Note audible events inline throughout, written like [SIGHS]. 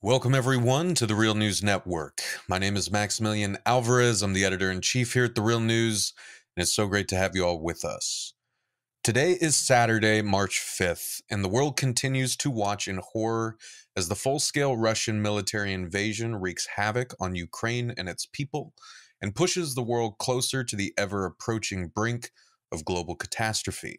Welcome, everyone, to the Real News Network. My name is Maximillian Alvarez. I'm the editor in chief here at the Real News, and it's so great to have you all with us. Today is Saturday, March 5th, and the world continues to watch in horror as the full scale Russian military invasion wreaks havoc on Ukraine and its people and pushes the world closer to the ever approaching brink of global catastrophe.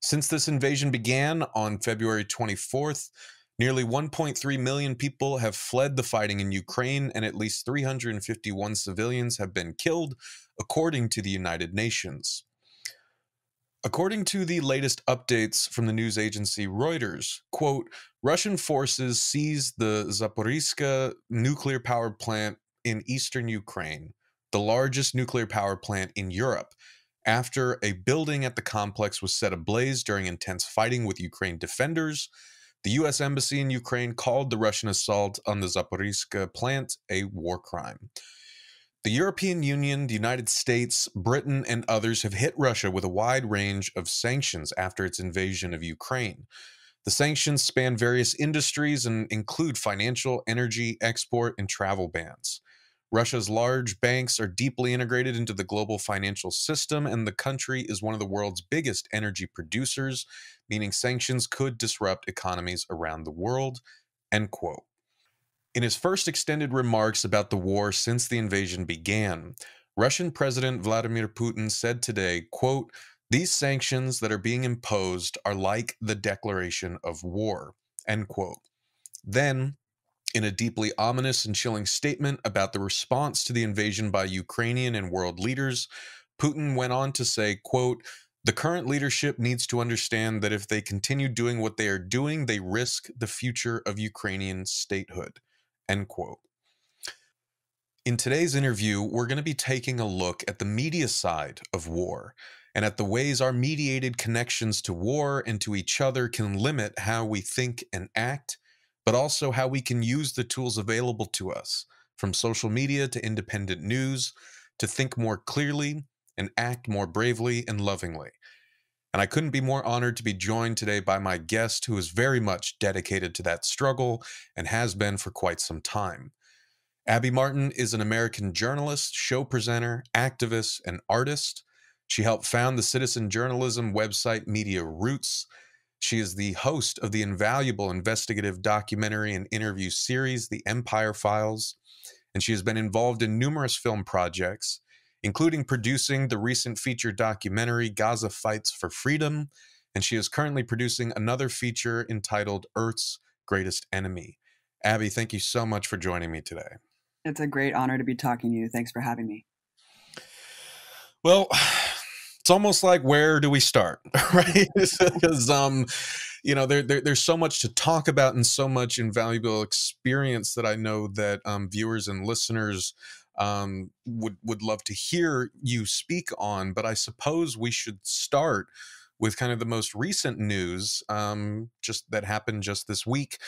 Since this invasion began on February 24th, Nearly 1.3 million people have fled the fighting in Ukraine, and at least 351 civilians have been killed, according to the United Nations. According to the latest updates from the news agency Reuters, quote, Russian forces seized the Zaporizhzhia nuclear power plant in eastern Ukraine, the largest nuclear power plant in Europe, after a building at the complex was set ablaze during intense fighting with Ukraine defenders the U.S. Embassy in Ukraine called the Russian assault on the Zaporizhzhia plant a war crime. The European Union, the United States, Britain, and others have hit Russia with a wide range of sanctions after its invasion of Ukraine. The sanctions span various industries and include financial, energy, export, and travel bans. Russia's large banks are deeply integrated into the global financial system, and the country is one of the world's biggest energy producers, meaning sanctions could disrupt economies around the world. End quote. In his first extended remarks about the war since the invasion began, Russian President Vladimir Putin said today, quote, these sanctions that are being imposed are like the declaration of war, end quote. Then, in a deeply ominous and chilling statement about the response to the invasion by Ukrainian and world leaders, Putin went on to say, quote, the current leadership needs to understand that if they continue doing what they are doing, they risk the future of Ukrainian statehood. End quote. In today's interview, we're going to be taking a look at the media side of war and at the ways our mediated connections to war and to each other can limit how we think and act but also how we can use the tools available to us, from social media to independent news, to think more clearly and act more bravely and lovingly. And I couldn't be more honored to be joined today by my guest who is very much dedicated to that struggle and has been for quite some time. Abby Martin is an American journalist, show presenter, activist, and artist. She helped found the citizen journalism website Media Roots she is the host of the invaluable investigative documentary and interview series, The Empire Files, and she has been involved in numerous film projects, including producing the recent feature documentary Gaza Fights for Freedom, and she is currently producing another feature entitled Earth's Greatest Enemy. Abby, thank you so much for joining me today. It's a great honor to be talking to you. Thanks for having me. Well, it's almost like where do we start? [LAUGHS] Right? [LAUGHS] Because um you know there, there, there's so much to talk about and so much invaluable experience that i know that um, viewers and listeners um, would would love to hear you speak on but i suppose we should start with kind of the most recent news um, just that happened just this week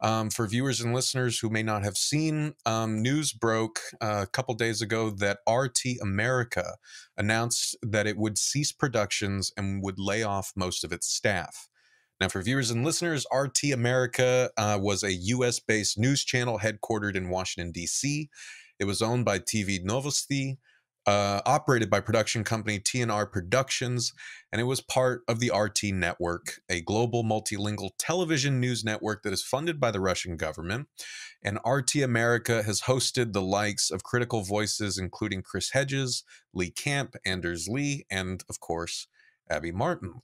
um, for viewers and listeners who may not have seen, um, news broke uh, a couple days ago that RT America announced that it would cease productions and would lay off most of its staff. Now, for viewers and listeners, RT America uh, was a US based news channel headquartered in Washington, D.C. It was owned by TV Novosti, uh, operated by production company TNR Productions, and it was part of the RT Network, a global multilingual television news network that is funded by the Russian government. And RT America has hosted the likes of critical voices, including Chris Hedges, Lee Camp, Anders Lee, and of course, Abby Martin.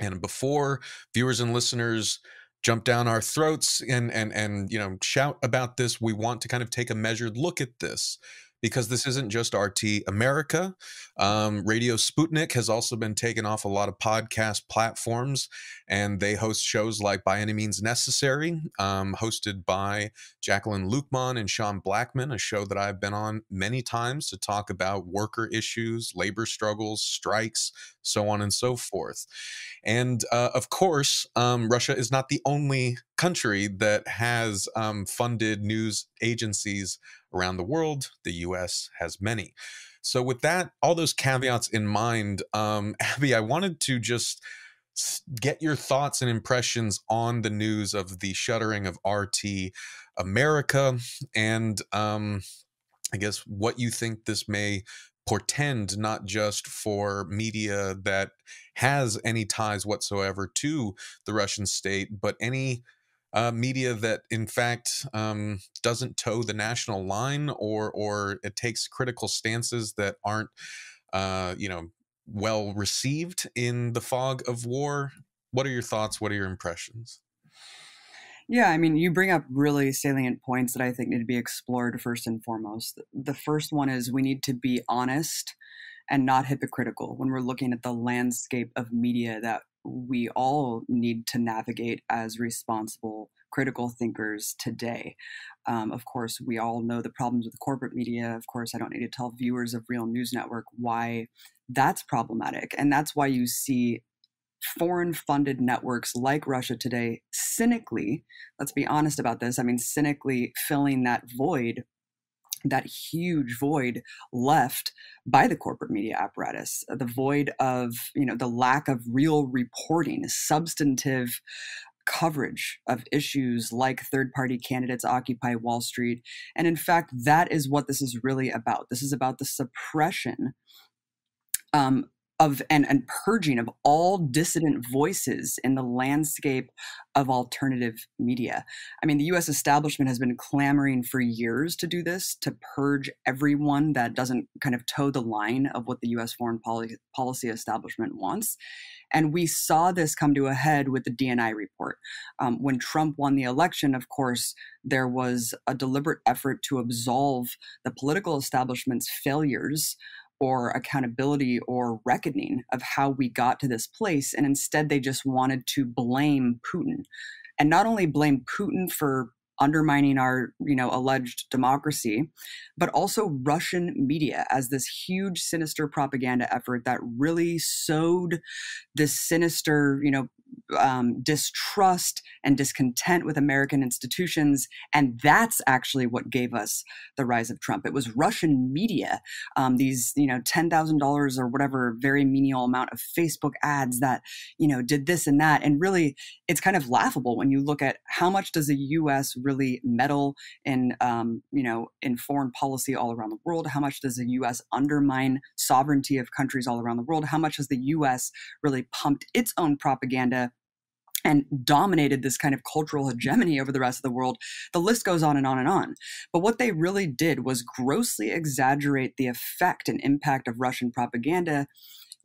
And before viewers and listeners jump down our throats and and and you know shout about this, we want to kind of take a measured look at this because this isn't just RT America. Um, Radio Sputnik has also been taken off a lot of podcast platforms, and they host shows like By Any Means Necessary, um, hosted by Jacqueline Luqman and Sean Blackmon, a show that I've been on many times to talk about worker issues, labor struggles, strikes, so on and so forth. And uh, of course, um, Russia is not the only country that has um, funded news agencies around the world. The US has many. So, with that, all those caveats in mind, um, [LAUGHS] Abby, I wanted to just get your thoughts and impressions on the news of the shuttering of RT America and um, I guess what you think this may portend not just for media that has any ties whatsoever to the Russian state, but any uh, media that, in fact, um, doesn't toe the national line or or it takes critical stances that aren't, uh, you know, well received in the fog of war. What are your thoughts? What are your impressions? Yeah, I mean, you bring up really salient points that I think need to be explored first and foremost. The first one is we need to be honest and not hypocritical when we're looking at the landscape of media that we all need to navigate as responsible critical thinkers today. Um, of course, we all know the problems with corporate media. Of course, I don't need to tell viewers of Real News Network why that's problematic. And that's why you see foreign funded networks like Russia Today cynically, let's be honest about this, I mean, cynically filling that void that huge void left by the corporate media apparatus the void of you know the lack of real reporting substantive coverage of issues like third party candidates occupy wall street. And in fact that is what this is really about. This is about the suppression um, of and, and purging of all dissident voices in the landscape of alternative media. I mean, the US establishment has been clamoring for years to do this, to purge everyone that doesn't kind of toe the line of what the US foreign policy, policy establishment wants. And we saw this come to a head with the DNI report. Um, when Trump won the election, of course, there was a deliberate effort to absolve the political establishment's failures or accountability or reckoning of how we got to this place. And instead, they just wanted to blame Putin. And not only blame Putin for undermining our you know alleged democracy but also russian media as this huge sinister propaganda effort that really sowed this sinister you know um, distrust and discontent with American institutions. And that's actually what gave us the rise of Trump. It was Russian media, um, these, you know, $10,000 or whatever very menial amount of Facebook ads that, you know, did this and that. And really, it's kind of laughable when you look at how much does the U.S. really meddle in, um, you know, in foreign policy all around the world? How much does the U.S. undermine sovereignty of countries all around the world? How much has the U.S. really pumped its own propaganda and dominated this kind of cultural hegemony over the rest of the world. The list goes on and on and on. But what they really did was grossly exaggerate the effect and impact of Russian propaganda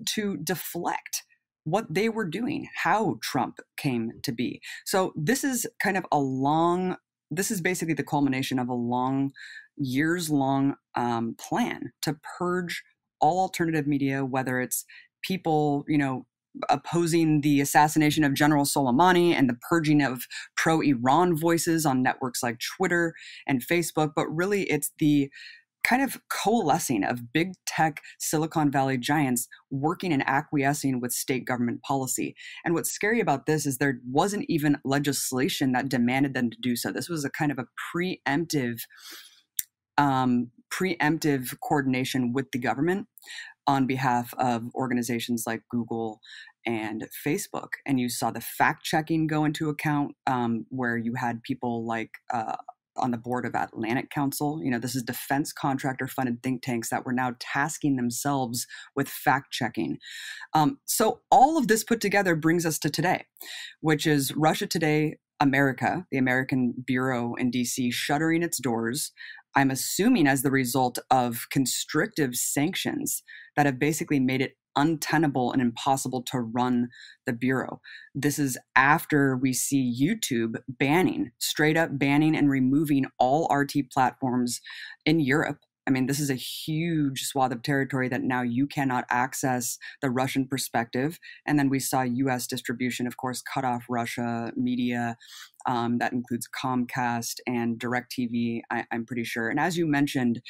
to deflect what they were doing, how Trump came to be. So this is kind of a long, this is basically the culmination of a long, years long um, plan to purge all alternative media, whether it's people, you know, opposing the assassination of General Soleimani and the purging of pro Iran voices on networks like Twitter and Facebook, but really it's the kind of coalescing of big tech Silicon Valley giants working and acquiescing with state government policy. And what's scary about this is there wasn't even legislation that demanded them to do so. This was a kind of a preemptive um, preemptive coordination with the government on behalf of organizations like Google and Facebook. And you saw the fact checking go into account, um, where you had people like uh, on the board of Atlantic Council. You know, this is defense contractor funded think tanks that were now tasking themselves with fact checking. Um, so, all of this put together brings us to today, which is Russia Today America, the American Bureau in DC, shuttering its doors. I'm assuming as the result of constrictive sanctions that have basically made it untenable and impossible to run the bureau. This is after we see YouTube banning, straight up banning and removing all RT platforms in Europe I mean, this is a huge swath of territory that now you cannot access the Russian perspective. And then we saw US distribution, of course, cut off Russia media. Um, that includes Comcast and DirecTV, I, I'm pretty sure. And as you mentioned,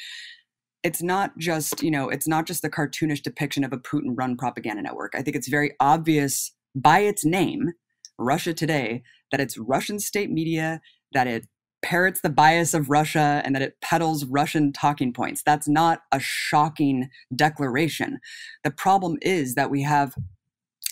it's not just, you know, it's not just the cartoonish depiction of a Putin run propaganda network. I think it's very obvious by its name, Russia Today, that it's Russian state media, that it parrots the bias of Russia and that it peddles Russian talking points. That's not a shocking declaration. The problem is that we have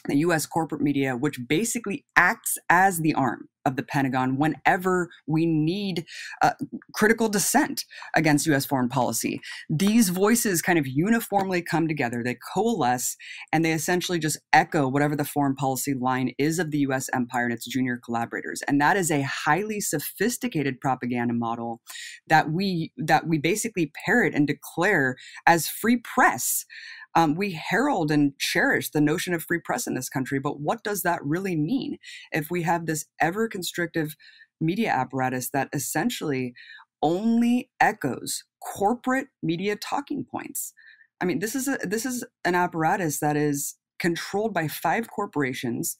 the US corporate media, which basically acts as the arm of the Pentagon whenever we need uh, critical dissent against US foreign policy. These voices kind of uniformly come together, they coalesce, and they essentially just echo whatever the foreign policy line is of the US empire and its junior collaborators. And that is a highly sophisticated propaganda model that we that we basically parrot and declare as free press. Um, we herald and cherish the notion of free press in this country, but what does that really mean if we have this ever constrictive media apparatus that essentially only echoes corporate media talking points? I mean, this is a this is an apparatus that is controlled by five corporations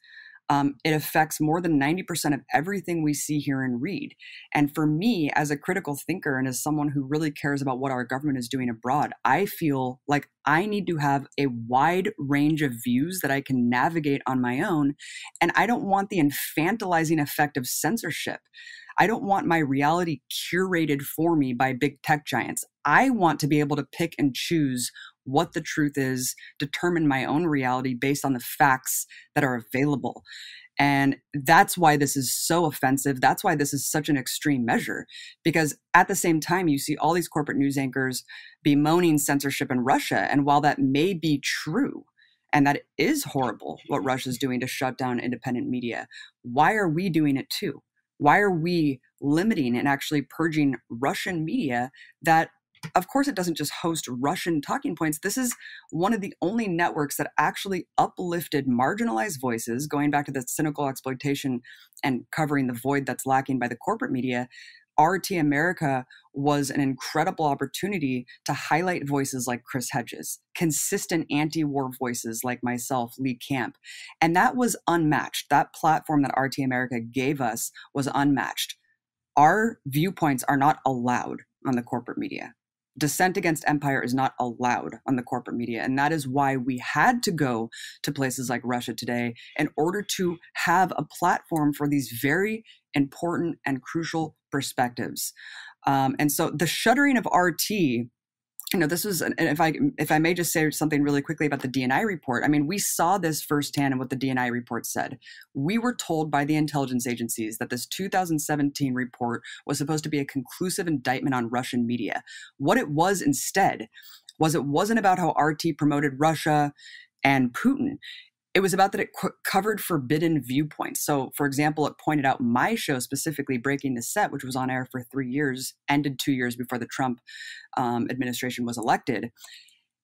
um, it affects more than 90% of everything we see, hear, and read. And for me, as a critical thinker and as someone who really cares about what our government is doing abroad, I feel like I need to have a wide range of views that I can navigate on my own. And I don't want the infantilizing effect of censorship. I don't want my reality curated for me by big tech giants. I want to be able to pick and choose what the truth is, determine my own reality based on the facts that are available. And that's why this is so offensive. That's why this is such an extreme measure. Because at the same time, you see all these corporate news anchors bemoaning censorship in Russia. And while that may be true, and that is horrible what Russia's doing to shut down independent media, why are we doing it too? Why are we limiting and actually purging Russian media that of course, it doesn't just host Russian talking points. This is one of the only networks that actually uplifted marginalized voices, going back to the cynical exploitation and covering the void that's lacking by the corporate media. RT America was an incredible opportunity to highlight voices like Chris Hedges, consistent anti war voices like myself, Lee Camp. And that was unmatched. That platform that RT America gave us was unmatched. Our viewpoints are not allowed on the corporate media dissent against empire is not allowed on the corporate media. And that is why we had to go to places like Russia today in order to have a platform for these very important and crucial perspectives. Um, and so the shuttering of RT you know this was and if i if i may just say something really quickly about the dni report i mean we saw this firsthand in what the dni report said. We were told by the intelligence agencies that this 2017 report was supposed to be a conclusive indictment on russian media. What it was instead was it wasn't about how rt promoted russia and putin it was about that it co- covered forbidden viewpoints. So, for example, it pointed out my show specifically, Breaking the Set, which was on air for three years, ended two years before the Trump um, administration was elected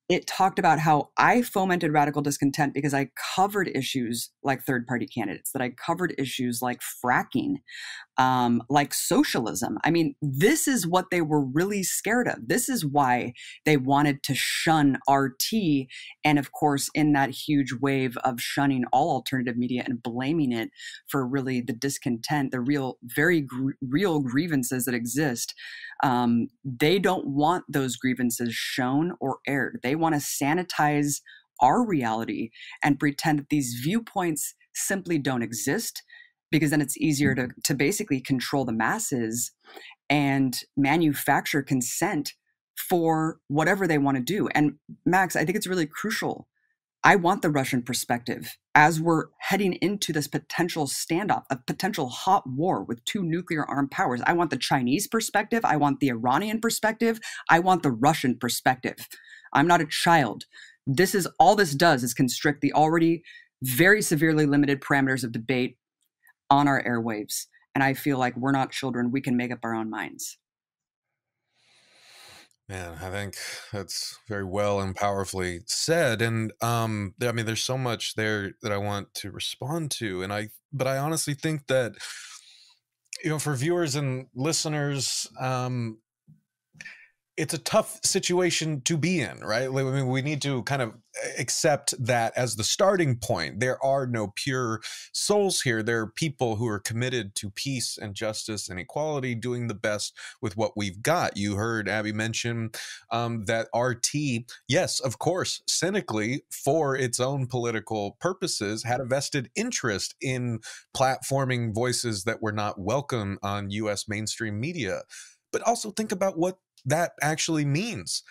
it talked about how I fomented radical discontent because I covered issues like third party candidates, that I covered issues like fracking, um, like socialism. I mean, this is what they were really scared of. This is why they wanted to shun RT. And of course, in that huge wave of shunning all alternative media and blaming it for really the discontent, the real, very gr- real grievances that exist, um, they don't want those grievances shown or aired. They want to sanitize our reality and pretend that these viewpoints simply don't exist because then it's easier to, to basically control the masses and manufacture consent for whatever they want to do. And Max, I think it's really crucial I want the Russian perspective as we're heading into this potential standoff, a potential hot war with two nuclear armed powers. I want the Chinese perspective. I want the Iranian perspective. I want the Russian perspective. I'm not a child. This is all this does is constrict the already very severely limited parameters of debate on our airwaves. And I feel like we're not children. We can make up our own minds. Man, I think that's very well and powerfully said. And um, I mean, there's so much there that I want to respond to, and I, but I honestly think that, you know, for viewers and listeners, um, it's a tough situation to be in, right? Like, I mean, we need to kind of accept that as the starting point. There are no pure souls here. There are people who are committed to peace and justice and equality, doing the best with what we've got. You heard Abby mention um, that RT, yes, of course, cynically for its own political purposes, had a vested interest in platforming voices that were not welcome on U.S. mainstream media. But also think about what that actually means.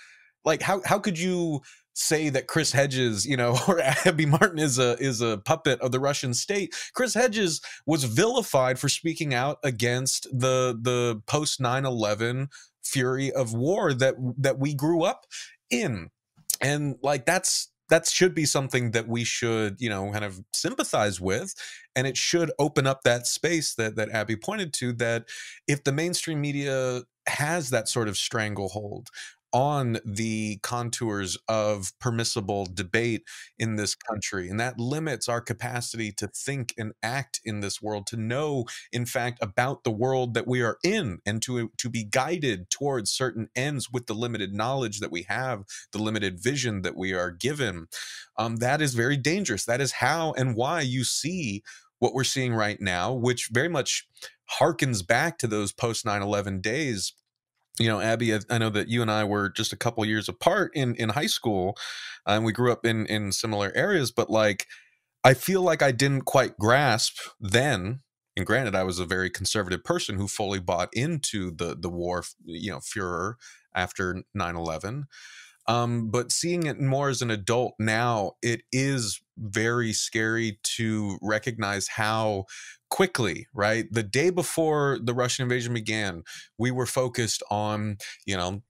Like how how could you say that Chris Hedges, you know, [LAUGHS] or Abby Martin is a is a puppet of the Russian state. Chris Hedges was vilified for speaking out against the the post 9/11 fury of war that that we grew up in. And like that's that should be something that we should, you know, kind of sympathize with. And it should open up that space that that Abby pointed to that if the mainstream media has that sort of stranglehold on the contours of permissible debate in this country. And that limits our capacity to think and act in this world, to know, in fact, about the world that we are in, and to, to be guided towards certain ends with the limited knowledge that we have, the limited vision that we are given. Um, that is very dangerous. That is how and why you see what we're seeing right now, which very much harkens back to those post 9 11 days. You know abby i know that you and i were just a couple years apart in in high school uh, and we grew up in in similar areas but like i feel like i didn't quite grasp then and granted i was a very conservative person who fully bought into the the war you know furor after 9-11 um, but seeing it more as an adult now it is very scary to recognize how quickly, right? The day before the Russian invasion began, we were focused on, you know,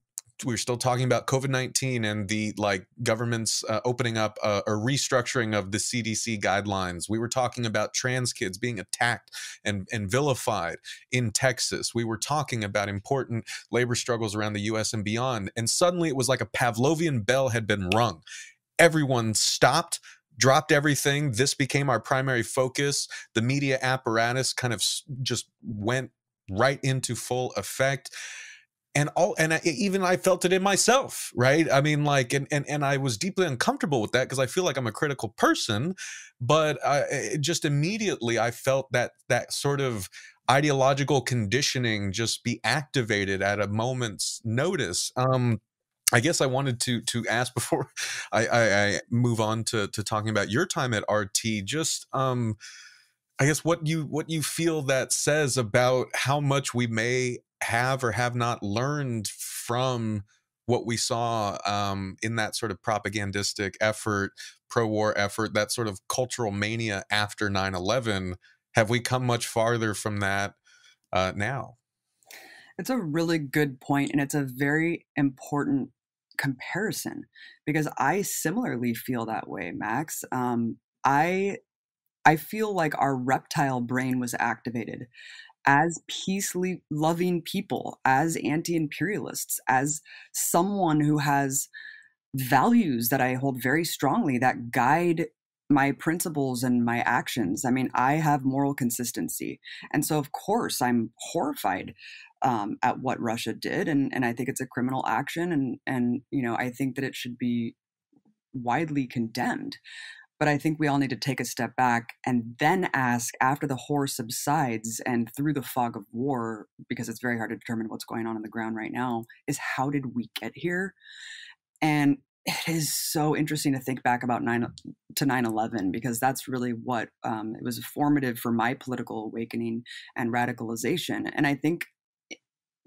we were still talking about COVID 19 and the like government's uh, opening up a, a, restructuring of the CDC guidelines. We were talking about trans kids being attacked and, and vilified in Texas. We were talking about important labor struggles around the US and beyond. And suddenly it was like a Pavlovian bell had been rung. Everyone stopped, dropped everything. This became our primary focus. The media apparatus kind of just went right into full effect. And all, and I, even I felt it in myself, right? I mean, like, and and and I was deeply uncomfortable with that because I feel like I'm a critical person, but I, just immediately I felt that that sort of ideological conditioning just be activated at a moment's notice. Um, I guess I wanted to to ask before [LAUGHS] I, I, I, move on to to talking about your time at RT. Just um, I guess what you what you feel that says about how much we may have or have not learned from what we saw um, in that sort of propagandistic effort, pro war effort, that sort of cultural mania after 9 11. Have we come much farther from that uh, now? It's a really good point, and it's a very important comparison because I similarly feel that way, Max. Um, I I feel like our reptile brain was activated as peace loving people, as anti imperialists, as someone who has values that I hold very strongly that guide my principles and my actions. I mean, I have moral consistency. And so, of course, I'm horrified um, at what Russia did, and and I think it's a criminal action, and and you know I think that it should be widely condemned. But I think we all need to take a step back and then ask after the horror subsides and through the fog of war, because it's very hard to determine what's going on on the ground right now, is how did we get here? And it is so interesting to think back about 9 to 9-11 because that's really what um, it was formative for my political awakening and radicalization and i think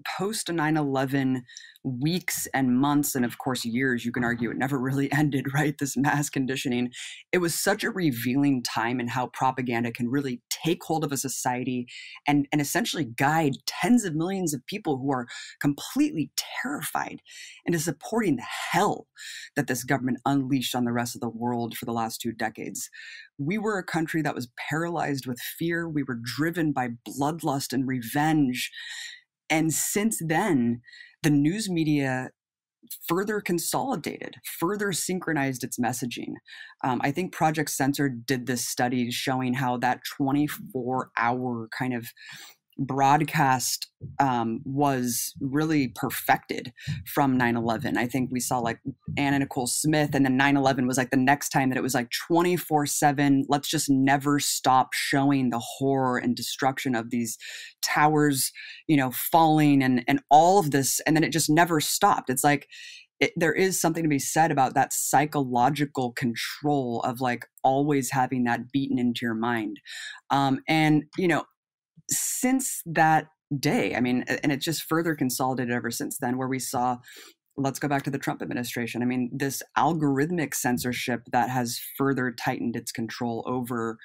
post 9-11 weeks and months and of course years you can argue it never really [LAUGHS] ended right? This mass conditioning. It was such a revealing time in how propaganda can really take hold of a society and, and essentially guide tens of millions of people who are completely terrified into supporting the hell that this government unleashed on the rest of the world for the last two decades. We were a country that was paralyzed with fear. We were driven by bloodlust and revenge and since then, the news media further consolidated, further synchronized its messaging. Um, I think Project Censored did this study showing how that 24 hour kind of broadcast um, was really perfected from 9-11 i think we saw like anna nicole smith and then 9-11 was like the next time that it was like 24-7 let's just never stop showing the horror and destruction of these towers you know falling and and all of this and then it just never stopped. It's like it, there is something to be said about that psychological control of like always having that beaten into your mind. Um, and you know since that day, I mean, and it just further consolidated ever since then, where we saw let's go back to the Trump administration. I mean, this algorithmic censorship that has further tightened its control over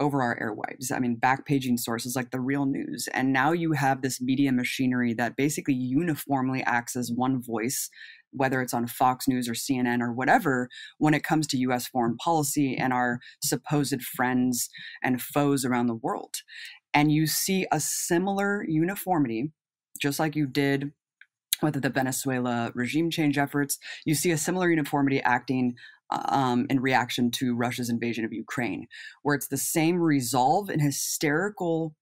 over our airwaves. I mean, backpaging sources like the real news. And now you have this media machinery that basically uniformly acts as one voice, whether it's on Fox News or CNN or whatever, when it comes to US foreign policy and our supposed friends and foes around the world. And you see a similar uniformity, just like you did with the Venezuela regime change efforts. You see a similar uniformity acting um, in reaction to Russia's invasion of Ukraine, where it's the same resolve and hysterical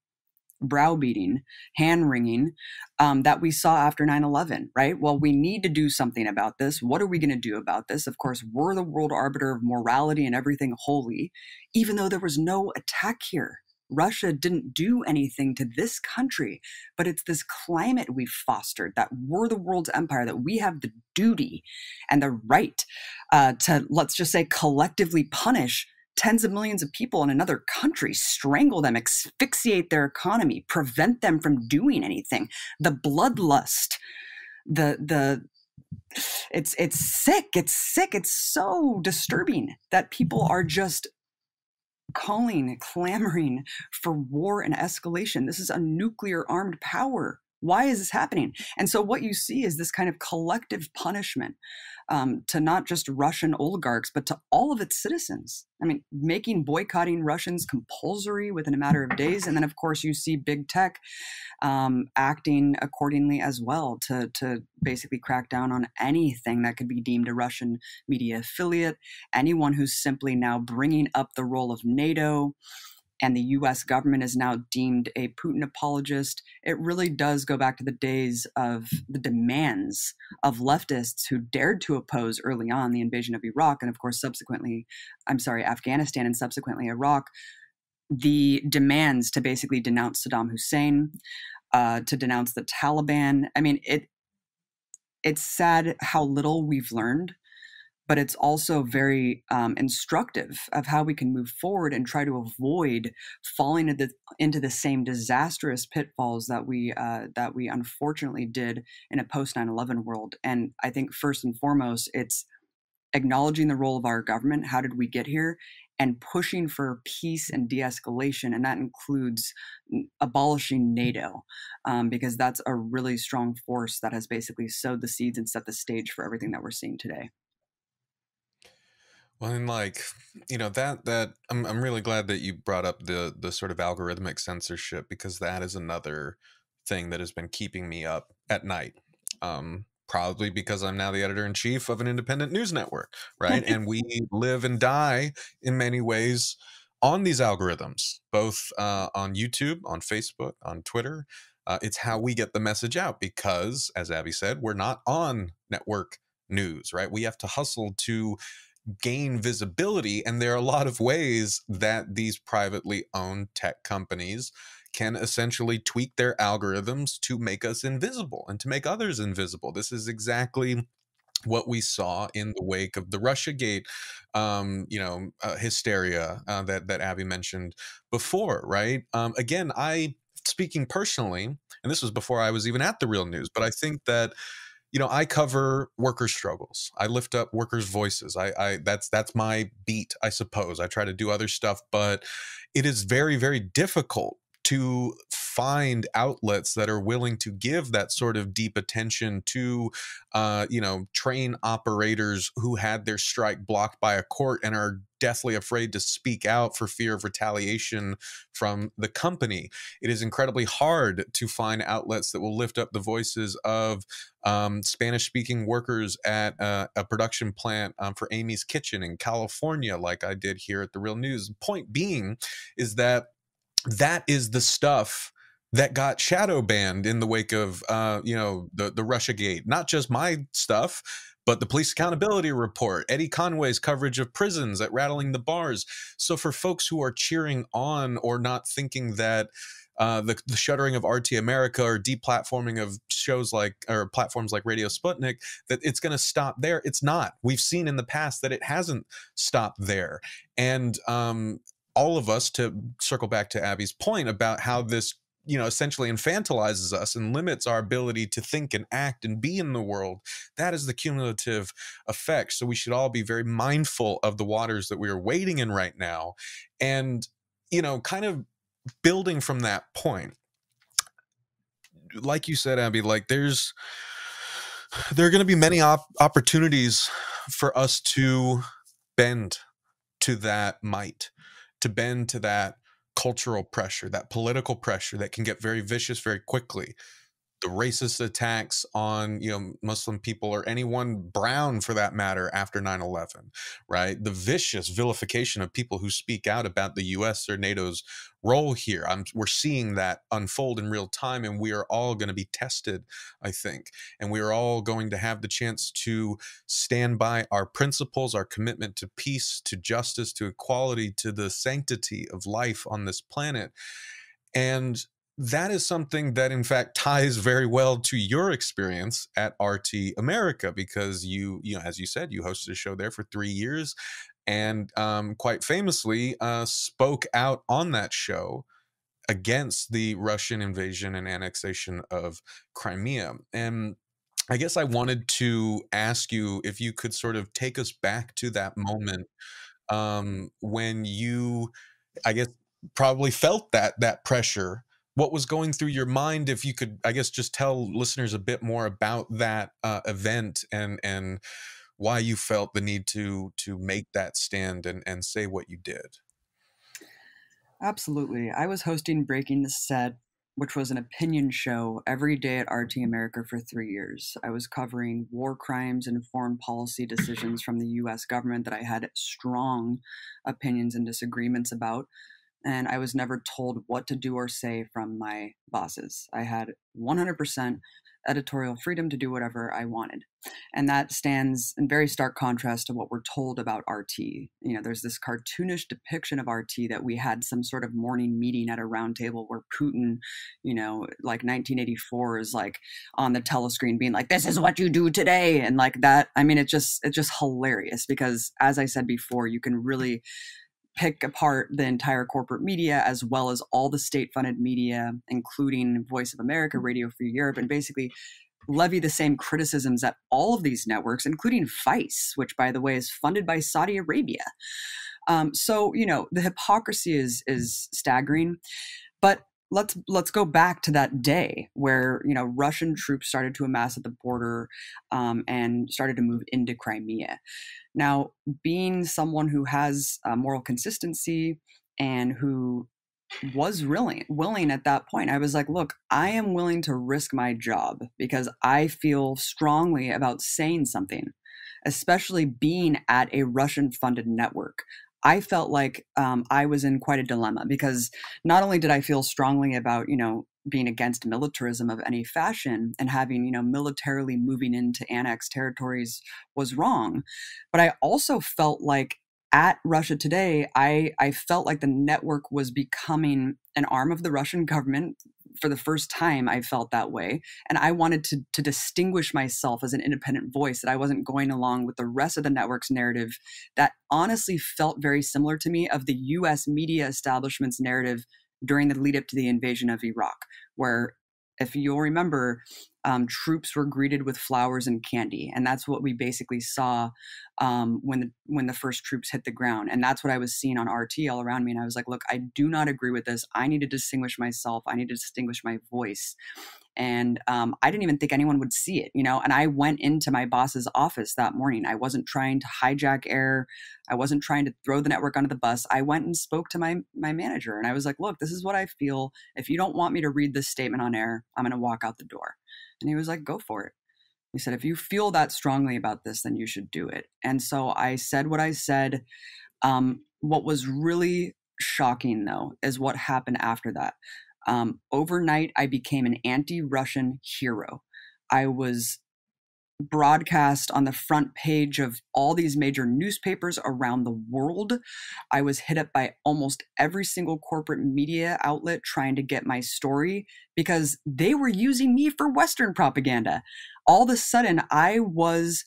browbeating, hand wringing um, that we saw after 9 11, right? Well, we need to do something about this. What are we going to do about this? Of course, we're the world arbiter of morality and everything holy, even though there was no attack here. Russia didn't do anything to this country, but it's this climate we've fostered that we're the world's empire, that we have the duty and the right uh, to, let's just say, collectively punish tens of millions of people in another country, strangle them, asphyxiate their economy, prevent them from doing anything. The bloodlust, the, the, it's it's sick it's sick it's so disturbing that people are just calling, clamoring for war and escalation. This is a nuclear armed power. Why is this happening? And so, what you see is this kind of collective punishment um, to not just Russian oligarchs, but to all of its citizens. I mean, making boycotting Russians compulsory within a matter of days. And then, of course, you see big tech um, acting accordingly as well to, to basically crack down on anything that could be deemed a Russian media affiliate, anyone who's simply now bringing up the role of NATO and the US government is now deemed a Putin apologist, it really does go back to the days of the demands of leftists who dared to oppose early on the invasion of Iraq and, of course, subsequently, I'm sorry, Afghanistan and subsequently Iraq, the demands to basically denounce Saddam Hussein, uh, to denounce the Taliban. I mean, it. It's sad how little we've learned but it's also very um, instructive of how we can move forward and try to avoid falling into the, into the same disastrous pitfalls that we uh, that we unfortunately did in a post 9/11 world. And I think first and foremost, it's acknowledging the role of our government. How did we get here? And pushing for peace and de-escalation, and that includes abolishing NATO, um, because that's a really strong force that has basically sowed the seeds and set the stage for everything that we're seeing today. Well, and like you know that that I'm I'm really glad that you brought up the the sort of algorithmic censorship because that is another thing that has been keeping me up at night. Um, probably because I'm now the editor in chief of an independent news network, right? [LAUGHS] and we live and die in many ways on these algorithms, both uh, on YouTube, on Facebook, on Twitter. Uh, it's how we get the message out because, as Abby said, we're not on network news, right? We have to hustle to gain visibility. And there are a lot of ways that these privately owned tech companies can essentially tweak their algorithms to make us invisible and to make others invisible. This is exactly what we saw in the wake of the RussiaGate, um, you know, uh, hysteria uh, that that Abby mentioned before, right? Um, again, I speaking personally, and this was before I was even at the Real News, but I think that you know, I cover workers' struggles. I lift up workers' voices. I, I that's that's my beat, I suppose. I try to do other stuff, but it is very, very difficult to find outlets that are willing to give that sort of deep attention to uh, you know train operators who had their strike blocked by a court and are deathly afraid to speak out for fear of retaliation from the company. It is incredibly hard to find outlets that will lift up the voices of um, spanish speaking workers at uh, a production plant um, for amy's kitchen in california like i did here at the real news. Point being is that that is the stuff that got shadow banned in the wake of uh, you know the the Russia Gate. Not just my stuff, but the police accountability report, Eddie Conway's coverage of prisons at rattling the bars. So for folks who are cheering on or not thinking that uh, the, the, shuttering of RT America or deplatforming of shows like or platforms like Radio Sputnik that it's going to stop there. It's not. We've seen in the past that it hasn't stopped there, and um, all of us to circle back to Abby's point about how this you know essentially infantilizes us and limits our ability to think and act and be in the world that is the cumulative effect. So we should all be very mindful of the waters that we are wading in right now and you know kind of building from that point. Like you said abby like there's there are going to be many op- opportunities for us to bend to that might to bend to that cultural pressure, that political pressure that can get very vicious very quickly the racist attacks on you know muslim people or anyone brown for that matter after 9-11 right? The vicious vilification of people who speak out about the us or nato's role here. I'm, we're seeing that unfold in real time and we are all going to be tested i think and we are all going to have the chance to stand by our principles our commitment to peace to justice to equality to the sanctity of life on this planet. And that is something that in fact ties very well to your experience at RT America because you you know as you said you hosted a show there for 3 years and um, quite famously uh, spoke out on that show against the Russian invasion and annexation of Crimea. And I guess I wanted to ask you if you could sort of take us back to that moment um, when you I guess probably felt that that pressure what was going through your mind if you could i guess just tell listeners a bit more about that uh, event and and why you felt the need to to make that stand and and say what you did? Absolutely. I was hosting breaking the set which was an opinion show every day at RT America for three years. I was covering war crimes and foreign policy decisions from the US government that I had strong opinions and disagreements about and I was never told what to do or say from my bosses. I had 100% editorial freedom to do whatever I wanted. And that stands in very stark contrast to what we're told about RT. You know, there's this cartoonish depiction of RT that we had some sort of morning meeting at a round table where Putin, you know, like 1984 is like on the telescreen being like, this is what you do today. And like that, I mean, it just, it's just hilarious because as I said before, you can really pick apart the entire corporate media as well as all the state funded media, including Voice of America, Radio Free Europe, and basically levy the same criticisms at all of these networks, including Vice, which, by the way, is funded by Saudi Arabia. Um, so you know the hypocrisy is is staggering, but let's let's go back to that day where you know Russian troops started to amass at the border um, and started to move into Crimea. Now, being someone who has moral consistency and who was willing willing at that point i was like look i am willing to risk my job because i feel strongly about saying something especially being at a russian funded network I felt like um, I was in quite a dilemma because not only did I feel strongly about, you know, being against militarism of any fashion and having, you know, militarily moving into annexed territories was wrong, but I also felt like at Russia Today, I, I felt like the network was becoming an arm of the Russian government for the first time I felt that way. And I wanted to, to distinguish myself as an independent voice, that I wasn't going along with the rest of the network's narrative that honestly felt very similar to me of the US media establishment's narrative during the lead up to the invasion of Iraq, where if you'll remember, um, troops were greeted with flowers and candy, and that's what we basically saw um, when the when the first troops hit the ground. And that's what I was seeing on RT all around me. And I was like, look, I do not agree with this. I need to distinguish myself. I need to distinguish my voice and um, i didn't even think anyone would see it you know and i went into my boss's office that morning. I wasn't trying to hijack air. I wasn't trying to throw the network under the bus. I went and spoke to my my manager and i was like look this is what i feel. If you don't want me to read this statement on air i'm going to walk out the door. And he was like go for it. He said if you feel that strongly about this then you should do it. And so i said what i said. Um, what was really shocking though is what happened after that um, overnight, I became an anti Russian hero. I was broadcast on the front page of all these major newspapers around the world. I was hit up by almost every single corporate media outlet trying to get my story because they were using me for Western propaganda. All of a sudden, I was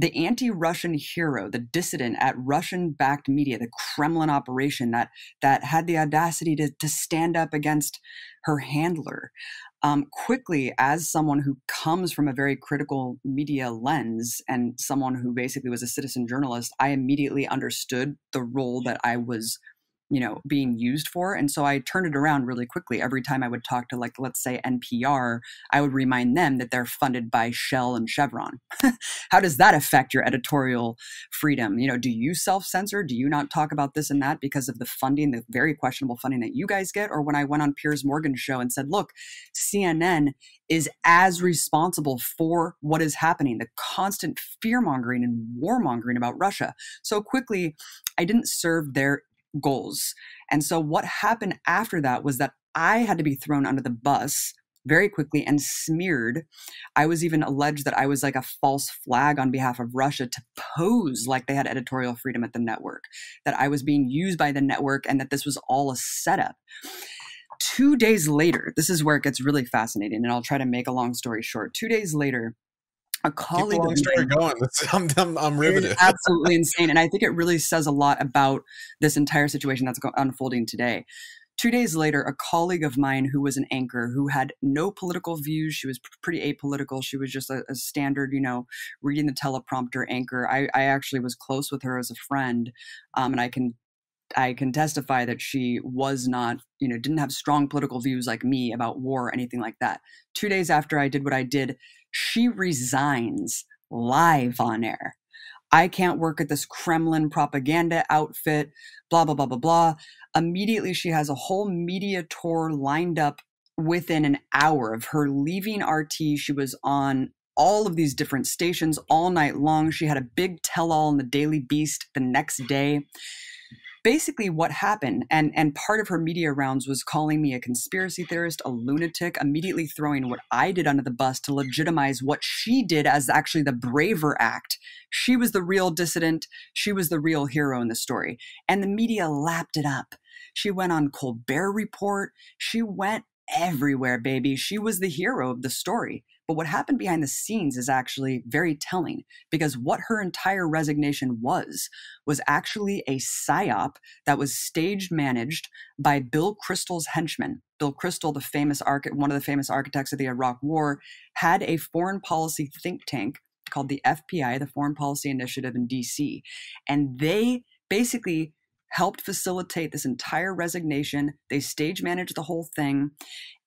the anti-Russian hero, the dissident at Russian-backed media, the Kremlin operation that that had the audacity to to stand up against her handler. Um, quickly, as someone who comes from a very critical media lens and someone who basically was a citizen journalist, I immediately understood the role that I was you know being used for and so i turned it around really quickly. Every time i would talk to like let's say npr i would remind them that they're funded by shell and chevron. [LAUGHS] How does that affect your editorial freedom? You know do you self-censor? Do you not talk about this and that because of the funding the very questionable funding that you guys get? Or when i went on piers morgan's show and said look cnn is as responsible for what is happening the constant fear mongering and warmongering about russia. So quickly i didn't serve their goals. And so what happened after that was that I had to be thrown under the bus very quickly and smeared. I was even alleged that I was like a false flag on behalf of Russia to pose like they had editorial freedom at the network, that I was being used by the network and that this was all a setup. Two days later, this is where it gets really fascinating, and I'll try to make a long story short. Two days later, a colleague Keep long story going. [LAUGHS] I'm, I'm, I'm riveted. [LAUGHS] absolutely insane, and I think it really says a lot about this entire situation that's unfolding today. Two days later, a colleague of mine who was an anchor who had no political views, she was pretty apolitical. She was just a, a standard, you know, reading the teleprompter anchor. I, I, actually was close with her as a friend, um, and I can I can testify that she was not, you know, didn't have strong political views like me about war or anything like that. Two days after I did what I did, she resigns live on air. I can't work at this Kremlin propaganda outfit, blah, blah, blah, blah, blah. Immediately, she has a whole media tour lined up within an hour of her leaving RT. She was on all of these different stations all night long. She had a big tell all in the Daily Beast the next day basically what happened and and part of her media rounds was calling me a conspiracy theorist a lunatic immediately throwing what i did under the bus to legitimize what she did as actually the braver act. She was the real dissident. She was the real hero in the story. And the media lapped it up. She went on colbert report. She went everywhere baby. She was the hero of the story but what happened behind the scenes is actually very telling because what her entire resignation was, was actually a psyop that was stage managed by Bill Kristol's henchmen. Bill Kristol, the famous arch- one of the famous architects of the Iraq War, had a foreign policy think tank called the FPI, the Foreign Policy Initiative in DC. And they basically helped facilitate this entire resignation. They stage managed the whole thing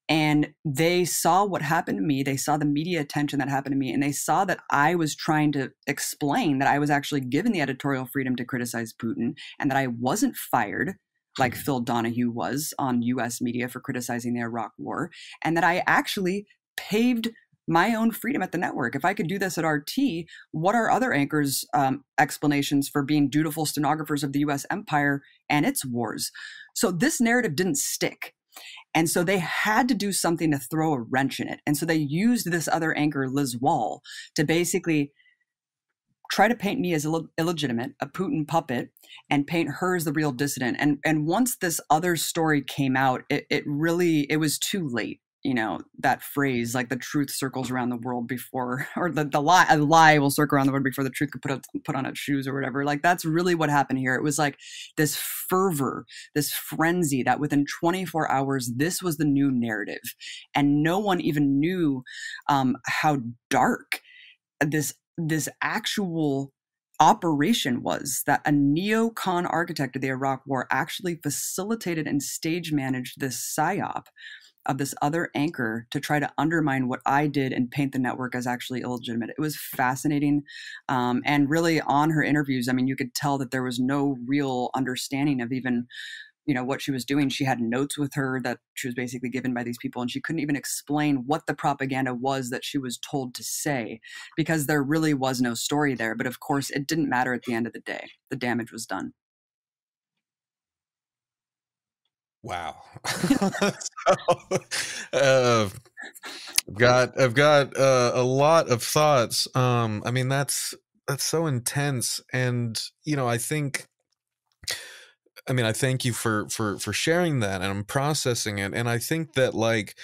and they saw what happened to me they saw the media attention that happened to me and they saw that i was trying to explain that i was actually given the editorial freedom to criticize putin and that i wasn't fired like phil donahue was on us media for criticizing the iraq war and that i actually paved my own freedom at the network. If I could do this at RT, what are other anchors' um, explanations for being dutiful stenographers of the US empire and its wars? So this narrative didn't stick. And so they had to do something to throw a wrench in it. And so they used this other anchor, Liz Wahl, to basically try to paint me as Ill- illegitimate, a Putin puppet, and paint her as the real dissident. And and once this other story came out, it, it really it was too late you know that phrase like the truth circles around the world before [LAUGHS] or the, the lie a lie will circle around the world before the truth could put, up, put on its shoes or whatever. Like that's really what happened here. It was like this fervor this frenzy that within 24 hours this was the new narrative. And no one even knew um, how dark this this actual operation was that a neocon architect of the Iraq War actually facilitated and stage managed this psyop of this other anchor to try to undermine what I did and paint the network as actually illegitimate. It was fascinating. Um, and really, on her interviews, I mean, you could tell that there was no real understanding of even you know what she was doing she had notes with her that she was basically given by these people and she couldn't even explain what the propaganda was that she was told to say because there really was no story there but of course it didn't matter at the end of the day the damage was done Wow. [LAUGHS] so, uh, I've got I've got uh, a lot of thoughts. Um, I mean that's that's so intense, and you know I think. I mean, I thank you for for for sharing that, and I'm processing it, and I think that like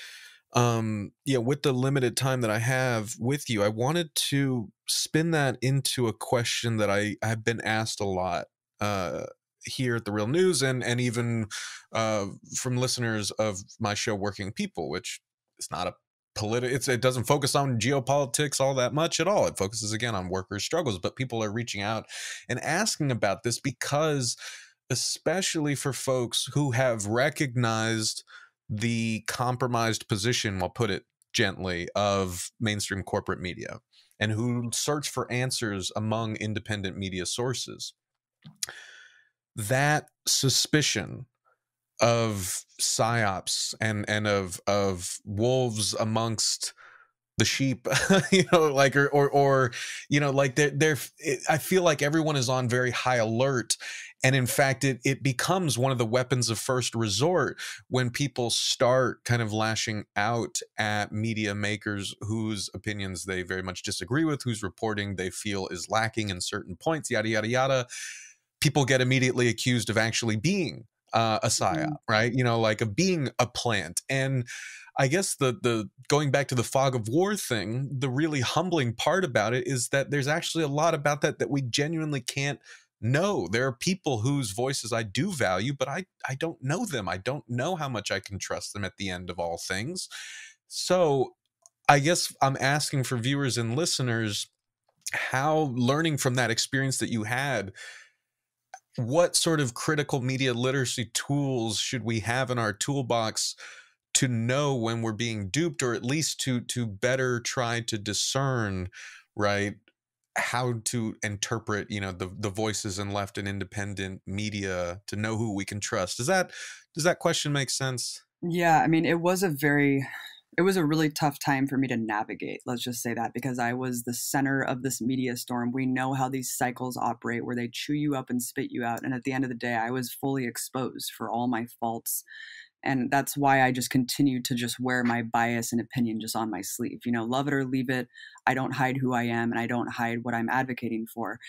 um yeah with the limited time that i have with you i wanted to spin that into a question that i i've been asked a lot uh here at the real news and and even uh from listeners of my show working people which is not a political it doesn't focus on geopolitics all that much at all it focuses again on workers struggles but people are reaching out and asking about this because especially for folks who have recognized the compromised position, I'll put it gently, of mainstream corporate media and who search for answers among independent media sources. That suspicion of psyops and and of of wolves amongst the sheep [LAUGHS] you know like or or, or you know like they're, they're i feel like everyone is on very high alert. And in fact it it becomes one of the weapons of first resort when people start kind of lashing out at media makers whose opinions they very much disagree with whose reporting they feel is lacking in certain points yada yada yada people get immediately accused of actually being uh, a psyop, mm-hmm. right? You know, like of being a plant. And I guess the the going back to the fog of war thing, the really humbling part about it is that there's actually a lot about that that we genuinely can't know. There are people whose voices I do value, but I I don't know them. I don't know how much I can trust them at the end of all things. So, I guess I'm asking for viewers and listeners how learning from that experience that you had what sort of critical media literacy tools should we have in our toolbox to know when we're being duped or at least to to better try to discern right how to interpret you know the the voices in left and independent media to know who we can trust? Does that does that question make sense? Yeah i mean it was a very it was a really tough time for me to navigate let's just say that because i was the center of this media storm. We know how these cycles operate where they chew you up and spit you out and at the end of the day i was fully exposed for all my faults and that's why i just continue to just wear my bias and opinion just on my sleeve. You know love it or leave it i don't hide who i am and i don't hide what i'm advocating for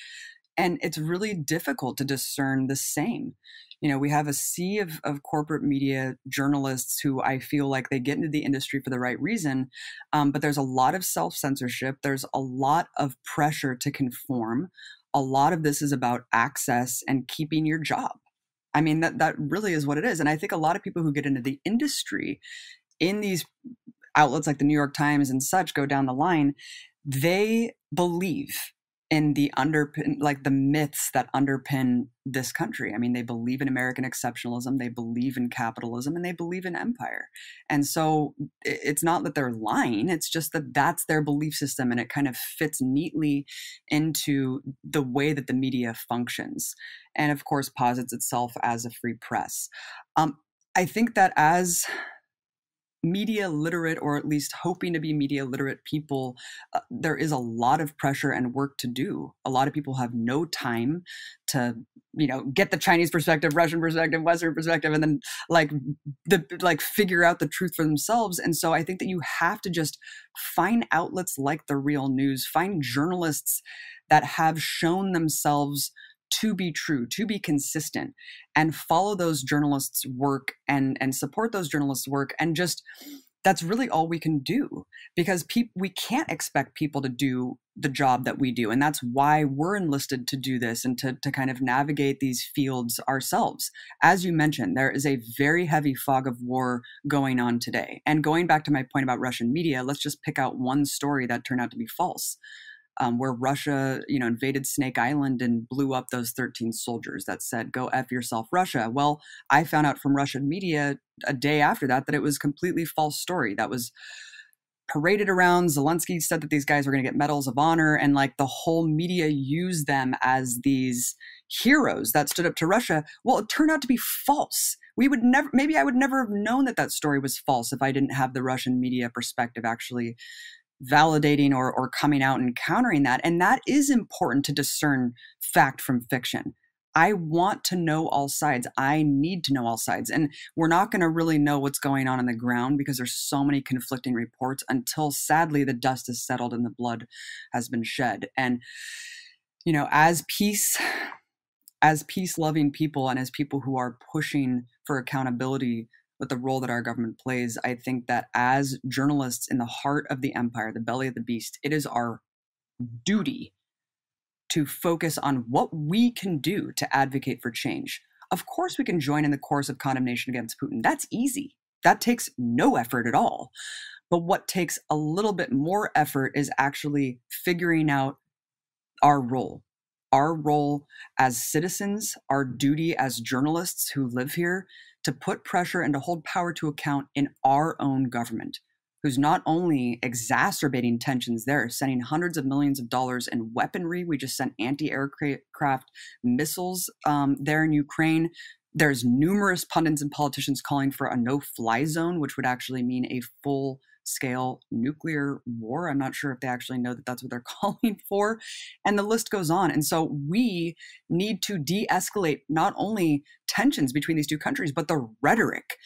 and it's really difficult to discern the same. You know we have a sea of, of corporate media journalists who i feel like they get into the industry for the right reason um, but there's a lot of self-censorship. There's a lot of pressure to conform. A lot of this is about access and keeping your job. I mean, that, that really is what it is. And I think a lot of people who get into the industry in these outlets like the New York Times and such go down the line, they believe in the underpin like the myths that underpin this country. I mean, they believe in American exceptionalism, they believe in capitalism, and they believe in empire. And so it's not that they're lying, it's just that that's their belief system and it kind of fits neatly into the way that the media functions. And of course, posits itself as a free press. Um, I think that as media literate or at least hoping to be media literate people uh, there is a lot of pressure and work to do. A lot of people have no time to you know get the chinese perspective russian perspective western perspective and then like the like figure out the truth for themselves. And so i think that you have to just find outlets like the real news find journalists that have shown themselves to be true, to be consistent, and follow those journalists' work and and support those journalists' work, and just that's really all we can do because we can't expect people to do the job that we do and that's why we're enlisted to do this and to, to kind of navigate these fields ourselves. As you mentioned there is a very heavy fog of war going on today and going back to my point about russian media let's just pick out one story that turned out to be false um, where Russia, you know, invaded Snake Island and blew up those 13 soldiers that said, go F yourself, Russia. Well, I found out from Russian media a day after that that it was completely false story. That was paraded around. Zelensky said that these guys were going to get medals of honor, and like the whole media used them as these heroes that stood up to Russia. Well, it turned out to be false. We would never, maybe I would never have known that that story was false if I didn't have the Russian media perspective actually validating or, or coming out and countering that. And that is important to discern fact from fiction. I want to know all sides. I need to know all sides. And we're not going to really know what's going on on the ground because there's so many conflicting reports until sadly the dust is settled and the blood has been shed. And, you know, as peace, as peace loving people and as people who are pushing for accountability with the role that our government plays, I think that as journalists in the heart of the empire, the belly of the beast, it is our duty to focus on what we can do to advocate for change. Of course, we can join in the course of condemnation against Putin. That's easy. That takes no effort at all. But what takes a little bit more effort is actually figuring out our role. Our role as citizens, our duty as journalists who live here to put pressure and to hold power to account in our own government who's not only exacerbating tensions there, sending hundreds of millions of dollars in weaponry. We just sent anti aircraft missiles um, there in Ukraine. There's numerous pundits and politicians calling for a no fly zone, which would actually mean a full scale nuclear war. I'm not sure if they actually know that that's what they're [LAUGHS] calling for. And the list goes on. And so we need to de escalate not only tensions between these two countries, but the rhetoric.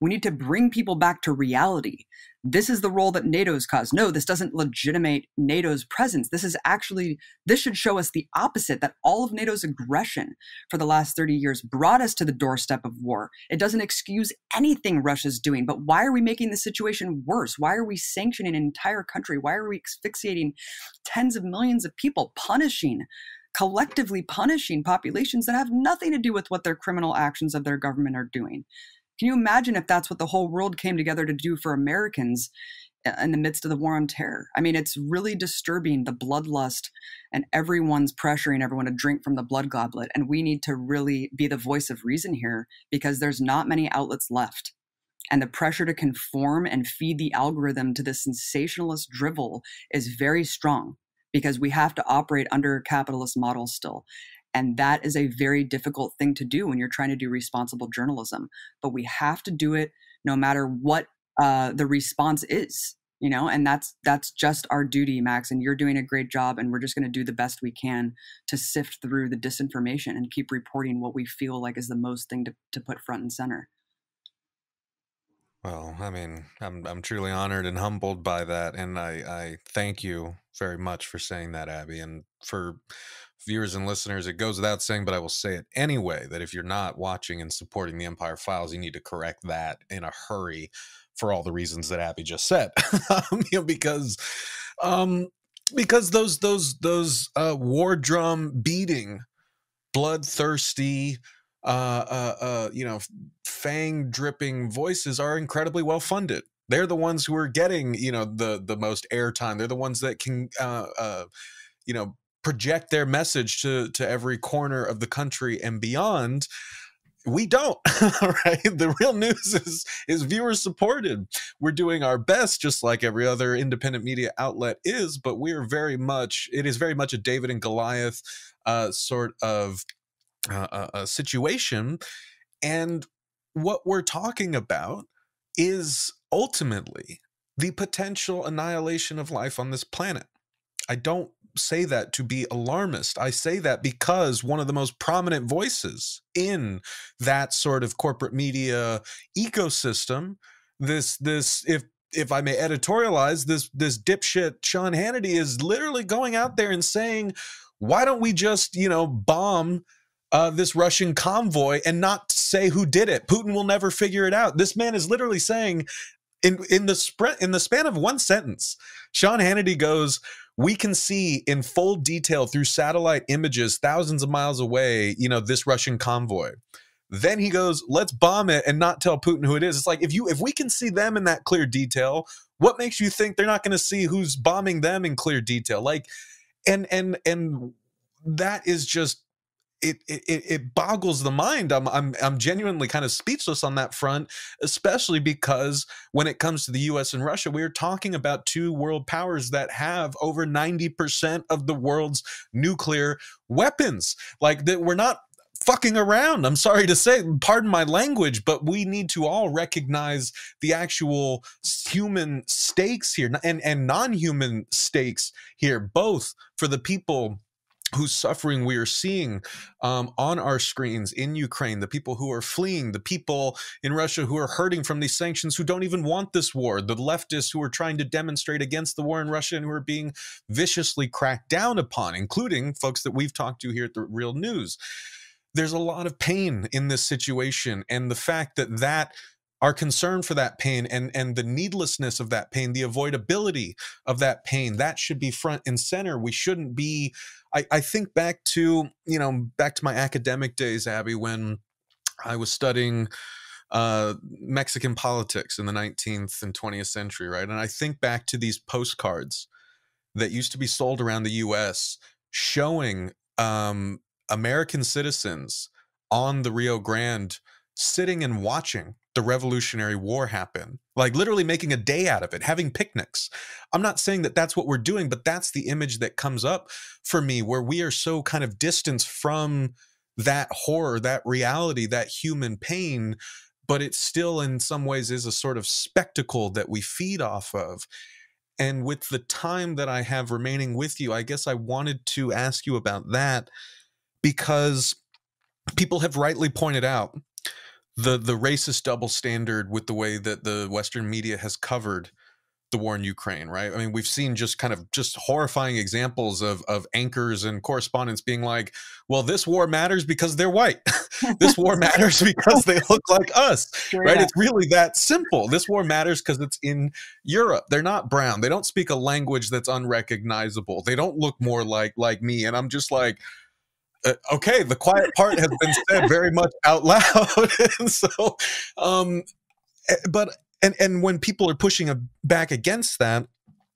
We need to bring people back to reality. This is the role that NATO's caused. No, this doesn't legitimate NATO's presence. This is actually, this should show us the opposite that all of NATO's aggression for the last 30 years brought us to the doorstep of war. It doesn't excuse anything Russia's doing, but why are we making the situation worse? Why are we sanctioning an entire country? Why are we asphyxiating tens of millions of people, punishing? collectively punishing populations that have nothing to do with what their criminal actions of their government are doing. Can you imagine if that's what the whole world came together to do for Americans in the midst of the war on terror? I mean, it's really disturbing the bloodlust and everyone's pressuring everyone to drink from the blood goblet. And we need to really be the voice of reason here because there's not many outlets left. And the pressure to conform and feed the algorithm to the sensationalist drivel is very strong because we have to operate under a capitalist model still. And that is a very difficult thing to do when you're trying to do responsible journalism. But we have to do it no matter what uh, the response is, you know, and that's that's just our duty, Max. And you're doing a great job, and we're just going to do the best we can to sift through the disinformation and keep reporting what we feel like is the most thing to, to put front and center. Well, I mean, I'm I'm truly honored and humbled by that, and I I thank you very much for saying that, Abby, and for viewers and listeners, it goes without saying, but I will say it anyway that if you're not watching and supporting the Empire Files, you need to correct that in a hurry for all the reasons that Abby just said. [LAUGHS] you know, because um because those those those uh war drum beating, bloodthirsty uh uh uh you know fang dripping voices are incredibly well funded. They're the ones who are getting you know the the most airtime. They're the ones that can uh uh you know project their message to to every corner of the country and beyond. We don't [LAUGHS] right? The real news is is viewer supported. We're doing our best just like every other independent media outlet is but we're very much it is very much a david and goliath uh, sort of uh, a, a situation and what we're talking about is ultimately the potential annihilation of life on this planet i don't say that to be alarmist. I say that because one of the most prominent voices in that sort of corporate media ecosystem, this this if if I may editorialize, this this dipshit Sean Hannity is literally going out there and saying, why don't we just, you know, bomb uh, this Russian convoy and not say who did it? Putin will never figure it out. This man is literally saying, in in the spread in the span of one sentence, Sean Hannity goes, we can see in full detail through satellite images thousands of miles away, you know, this Russian convoy. Then he goes, let's bomb it and not tell Putin who it is. It's like if you if we can see them in that clear detail, what makes you think they're not going to see who's bombing them in clear detail? Like and and and that is just it, it it boggles the mind. I'm I'm I'm genuinely kind of speechless on that front, especially because when it comes to the U.S. and Russia, we are talking about two world powers that have over ninety percent of the world's nuclear weapons. Like that, we're not fucking around. I'm sorry to say, pardon my language, but we need to all recognize the actual human stakes here and and non-human stakes here, both for the people whose suffering we are seeing um, on our screens in Ukraine, the people who are fleeing, the people in Russia who are hurting from these sanctions, who don't even want this war, the leftists who are trying to demonstrate against the war in Russia and who are being viciously cracked down upon, including folks that we've talked to here at the Real News. There's a lot of pain in this situation, and the fact that that our concern for that pain and and the needlessness of that pain the avoidability of that pain that should be front and center we shouldn't be i i think back to you know back to my academic days abby when i was studying uh, Mexican politics in the 19th and 20th century, right? And I think back to these postcards that used to be sold around the US showing um, American citizens on the Rio Grande sitting and watching the Revolutionary War happen, like literally making a day out of it, having picnics. I'm not saying that that's what we're doing, but that's the image that comes up for me where we are so kind of distanced from that horror, that reality, that human pain, but it still in some ways is a sort of spectacle that we feed off of. And with the time that I have remaining with you, I guess I wanted to ask you about that because people have rightly pointed out the the racist double standard with the way that the Western media has covered the war in Ukraine, right? I mean, we've seen just kind of just horrifying examples of of anchors and correspondents being like, "Well, this war matters because they're white. [LAUGHS] this war [LAUGHS] matters because they look like us." Sure, right? It's really that simple. This war matters because it's in Europe. They're not brown. They don't speak a language that's unrecognizable. They don't look more like like me. And I'm just like, uh, okay, the quiet part has been said very [LAUGHS] much out loud. [LAUGHS] and so, um, eh, but and and when people are pushing a, back against that,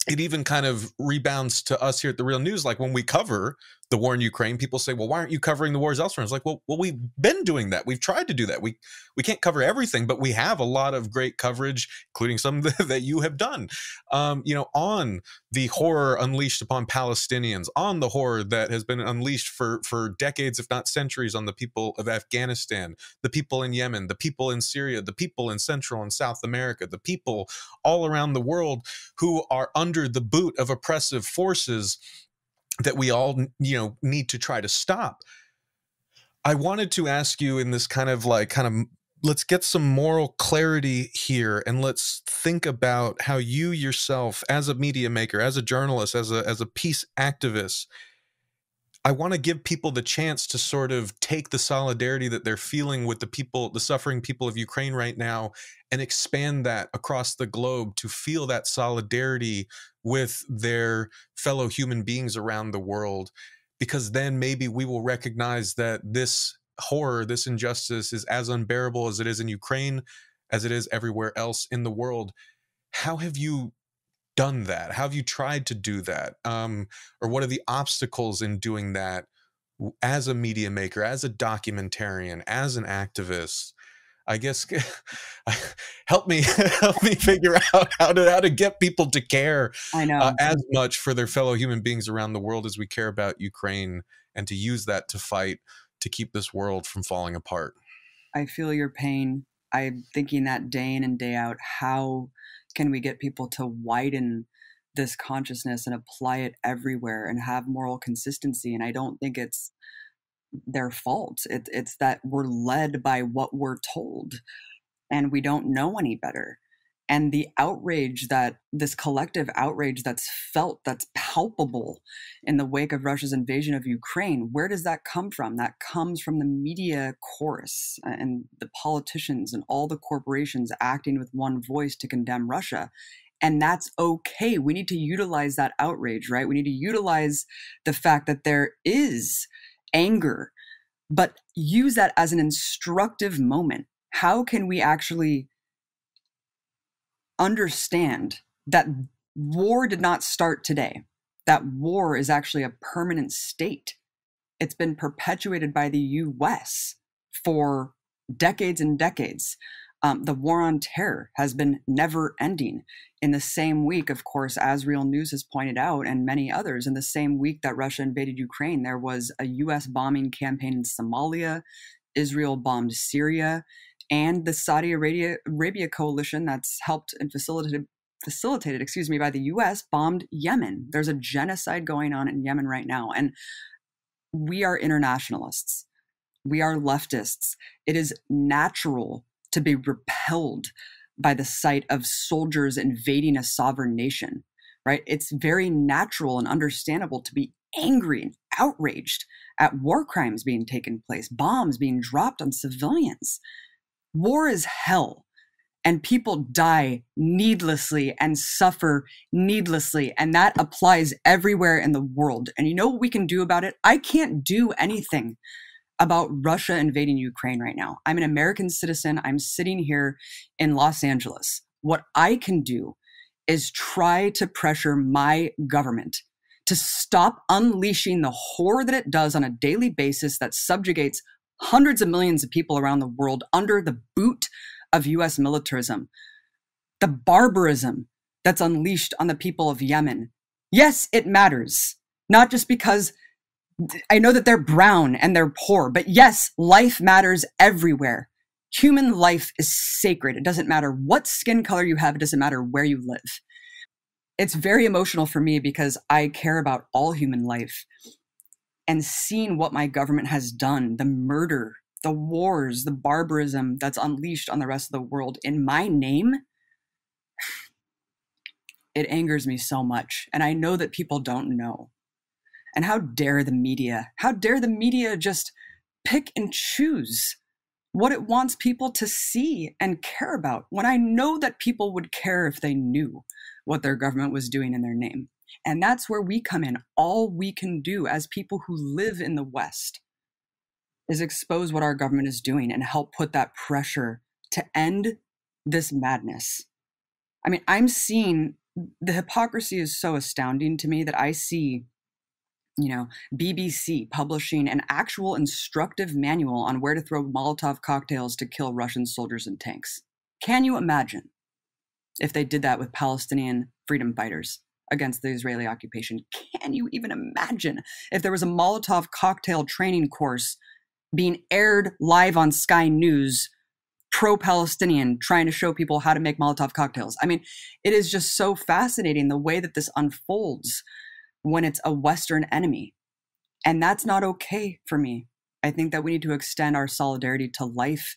it even kind of rebounds to us here at the Real News. Like when we cover the war in Ukraine, people say, "Well, why aren't you covering the wars elsewhere?" It's like, well, well, we've been doing that. We've tried to do that. We we can't cover everything, but we have a lot of great coverage, including some [LAUGHS] that you have done. Um, you know, on the horror unleashed upon Palestinians, on the horror that has been unleashed for for decades, if not centuries, on the people of Afghanistan, the people in Yemen, the people in Syria, the people in Central and South America, the people all around the world who are under the boot of oppressive forces that we all you know need to try to stop. I wanted to ask you in this kind of like kind of let's get some moral clarity here and let's think about how you yourself as a media maker as a journalist as a as a peace activist I want to give people the chance to sort of take the solidarity that they're feeling with the people, the suffering people of Ukraine right now, and expand that across the globe to feel that solidarity with their fellow human beings around the world. Because then maybe we will recognize that this horror, this injustice is as unbearable as it is in Ukraine, as it is everywhere else in the world. How have you done that? How have you tried to do that? Um, or what are the obstacles in doing that as a media maker, as a documentarian, as an activist? I guess [LAUGHS] help me [LAUGHS] help me figure out how to how to get people to care I know uh, as much for their fellow human beings around the world as we care about Ukraine and to use that to fight to keep this world from falling apart. I feel your pain. I'm thinking that day in and day out how can we get people to widen this consciousness and apply it everywhere and have moral consistency? And i don't think it's their fault. It, it's that we're led by what we're told and we don't know any better and the outrage that this collective outrage that's felt that's palpable in the wake of russia's invasion of ukraine where does that come from? That comes from the media chorus uh, and the politicians and all the corporations acting with one voice to condemn russia. And that's okay. We need to utilize that outrage right? We need to utilize the fact that there is anger but use that as an instructive moment. How can we actually understand that war did not start today. That war is actually a permanent state. It's been perpetuated by the US for decades and decades. Um, the war on terror has been never ending. In the same week, of course, as Real News has pointed out, and many others, in the same week that Russia invaded Ukraine, there was a US bombing campaign in Somalia. Israel bombed Syria and the Saudi Arabia, Arabia coalition that's helped and facilitated facilitated, excuse me, by the US bombed Yemen. There's a genocide going on in Yemen right now and we are internationalists. We are leftists. It is natural to be repelled by the sight of soldiers invading a sovereign nation, right? It's very natural and understandable to be angry and outraged at war crimes being taken place, bombs being dropped on civilians. War is hell. and people die needlessly and suffer needlessly. And that applies everywhere in the world. And you know what we can do about it? I can't do anything about Russia invading Ukraine right now. I'm an American citizen. I'm sitting here in Los Angeles. What I can do is try to pressure my government to stop unleashing the horror that it does on a daily basis that subjugates hundreds of millions of people around the world under the boot of US militarism, the barbarism that's unleashed on the people of Yemen. Yes, it matters, not just because I know that they're brown and they're poor, but yes, life matters everywhere. Human life is sacred. It doesn't matter what skin color you have, it doesn't matter where you live. It's very emotional for me because I care about all human life and seeing what my government has done, the murder the wars, the barbarism that's unleashed on the rest of the world in my name, [SIGHS] it angers me so much. And I know that people don't know. And how dare the media? How dare the media just pick and choose what it wants people to see and care about when I know that people would care if they knew what their government was doing in their name? And that's where we come in. All we can do as people who live in the West is expose what our government is doing and help put that pressure to end this madness. I mean, I'm seeing the hypocrisy is so astounding to me that I see, you know, BBC publishing an actual instructive manual on where to throw Molotov cocktails to kill Russian soldiers and tanks. Can you imagine if they did that with Palestinian freedom fighters against the Israeli occupation? Can you even imagine if there was a Molotov cocktail training course being aired live on Sky News, pro Palestinian, trying to show people how to make Molotov cocktails. I mean, it is just so fascinating the way that this unfolds when it's a Western enemy. And that's not okay for me. I think that we need to extend our solidarity to life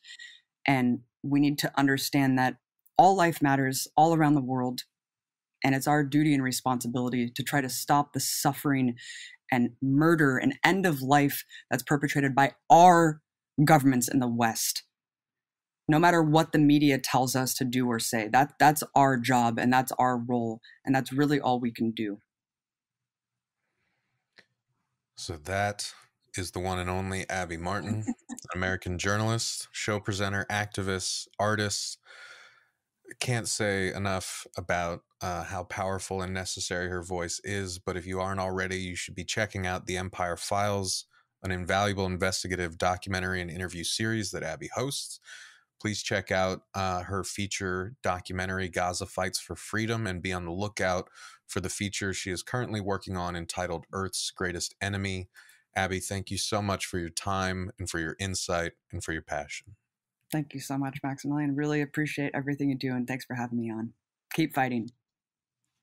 and we need to understand that all life matters all around the world. And it's our duty and responsibility to try to stop the suffering and murder and end of life that's perpetrated by our governments in the West. No matter what the media tells us to do or say, that that's our job and that's our role, and that's really all we can do. So that is the one and only Abby Martin, American journalist, show presenter, activist, artist. Can't say enough about uh, how powerful and necessary her voice is. But if you aren't already, you should be checking out The Empire Files, an invaluable investigative documentary and interview series that Abby hosts. Please check out uh, her feature documentary, Gaza Fights for Freedom, and be on the lookout for the feature she is currently working on entitled Earth's Greatest Enemy. Abby, thank you so much for your time and for your insight and for your passion. Thank you so much, Maximillian. Really appreciate everything you do, and thanks for having me on. Keep fighting.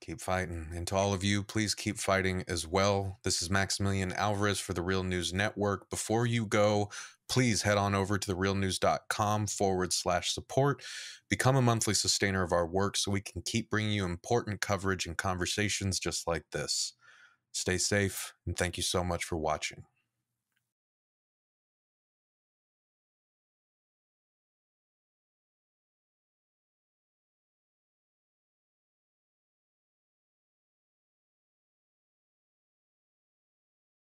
Keep fighting. And to all of you, please keep fighting as well. This is Maximillian Alvarez for the Real News Network. Before you go, please head on over to therealnews.com forward slash support. Become a monthly sustainer of our work so we can keep bringing you important coverage and conversations just like this. Stay safe, and thank you so much for watching.